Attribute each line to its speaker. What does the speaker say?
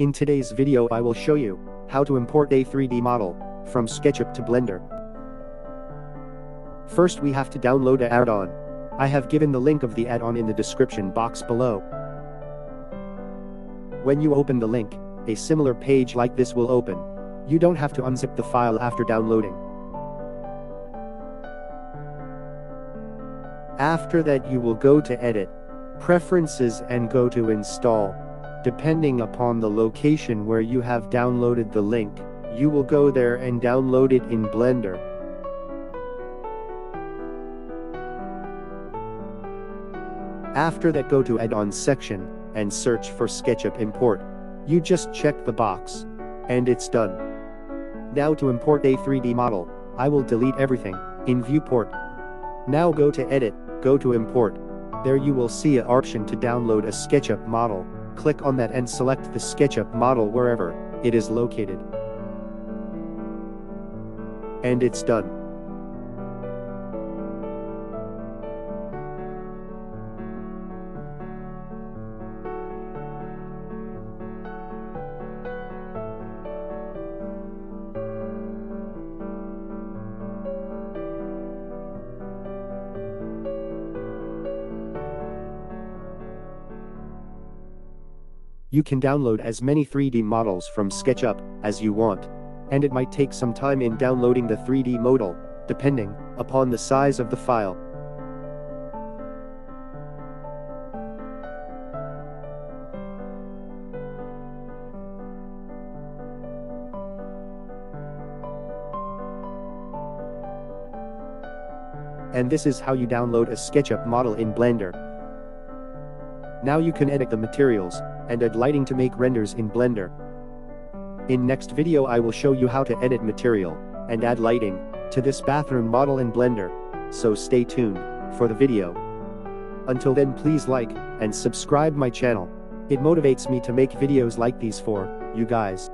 Speaker 1: In today's video I will show you how to import a 3D model from SketchUp to Blender. First we have to download a add-on. I have given the link of the add-on in the description box below. When you open the link, a similar page like this will open. You don't have to unzip the file after downloading. After that you will go to Edit, Preferences and go to Install. Depending upon the location where you have downloaded the link, you will go there and download it in Blender. After that go to add-ons section, and search for SketchUp import. You just check the box. And it's done. Now to import a 3D model, I will delete everything, in viewport. Now go to edit, go to import. There you will see a option to download a SketchUp model click on that and select the SketchUp model wherever it is located. And it's done. You can download as many 3D models from SketchUp as you want. And it might take some time in downloading the 3D model, depending upon the size of the file. And this is how you download a SketchUp model in Blender. Now you can edit the materials, and add lighting to make renders in Blender. In next video I will show you how to edit material, and add lighting, to this bathroom model in Blender. So stay tuned, for the video. Until then please like, and subscribe my channel. It motivates me to make videos like these for, you guys.